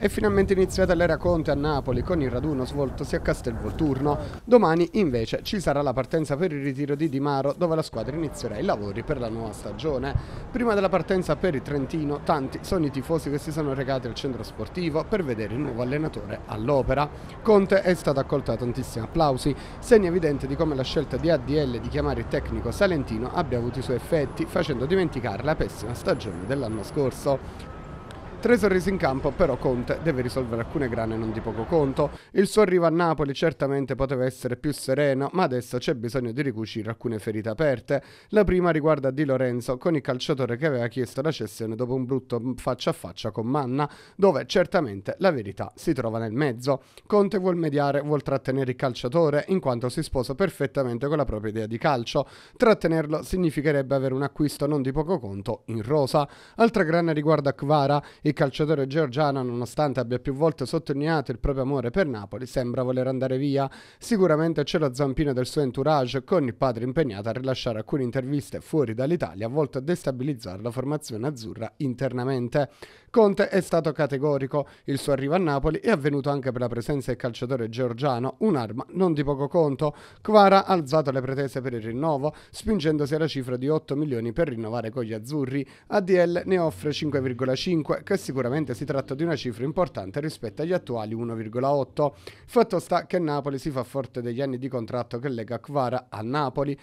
È finalmente iniziata l'era Conte a Napoli con il raduno svoltosi a Castelvolturno. Domani invece ci sarà la partenza per il ritiro di Di Maro dove la squadra inizierà i lavori per la nuova stagione. Prima della partenza per il Trentino tanti sono i tifosi che si sono recati al centro sportivo per vedere il nuovo allenatore all'opera. Conte è stato accolto da tantissimi applausi, segno evidente di come la scelta di ADL di chiamare il tecnico salentino abbia avuto i suoi effetti facendo dimenticare la pessima stagione dell'anno scorso. Tre sorrisi in campo, però Conte deve risolvere alcune grane non di poco conto. Il suo arrivo a Napoli certamente poteva essere più sereno, ma adesso c'è bisogno di ricucire alcune ferite aperte. La prima riguarda Di Lorenzo, con il calciatore che aveva chiesto la cessione dopo un brutto faccia a faccia con Manna, dove certamente la verità si trova nel mezzo. Conte vuol mediare, vuol trattenere il calciatore, in quanto si sposa perfettamente con la propria idea di calcio. Trattenerlo significherebbe avere un acquisto non di poco conto in rosa. Altra grana riguarda Kvara, il calciatore georgiano, nonostante abbia più volte sottolineato il proprio amore per Napoli, sembra voler andare via. Sicuramente c'è lo zampino del suo entourage, con il padre impegnato a rilasciare alcune interviste fuori dall'Italia, volte a destabilizzare la formazione azzurra internamente. Conte è stato categorico, il suo arrivo a Napoli è avvenuto anche per la presenza del calciatore georgiano, un'arma non di poco conto. Kvara ha alzato le pretese per il rinnovo, spingendosi alla cifra di 8 milioni per rinnovare con gli azzurri. ADL ne offre 5,5 che sicuramente si tratta di una cifra importante rispetto agli attuali 1,8. Fatto sta che Napoli si fa forte degli anni di contratto che lega Kvara a Napoli.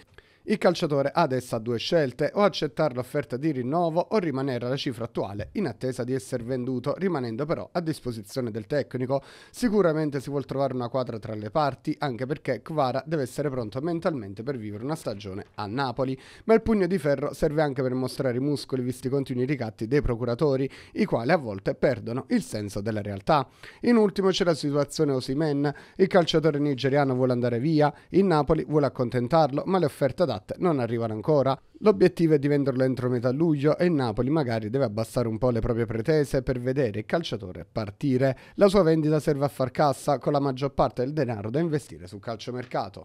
Il calciatore adesso ha due scelte, o accettare l'offerta di rinnovo o rimanere alla cifra attuale in attesa di essere venduto, rimanendo però a disposizione del tecnico. Sicuramente si vuole trovare una quadra tra le parti, anche perché Kvara deve essere pronto mentalmente per vivere una stagione a Napoli, ma il pugno di ferro serve anche per mostrare i muscoli visti i continui ricatti dei procuratori, i quali a volte perdono il senso della realtà. In ultimo c'è la situazione Osimen, il calciatore nigeriano vuole andare via, il Napoli vuole accontentarlo, ma le offerte da adatte non arrivano ancora. L'obiettivo è di venderlo entro metà luglio e il Napoli magari deve abbassare un po' le proprie pretese per vedere il calciatore partire. La sua vendita serve a far cassa con la maggior parte del denaro da investire sul calciomercato.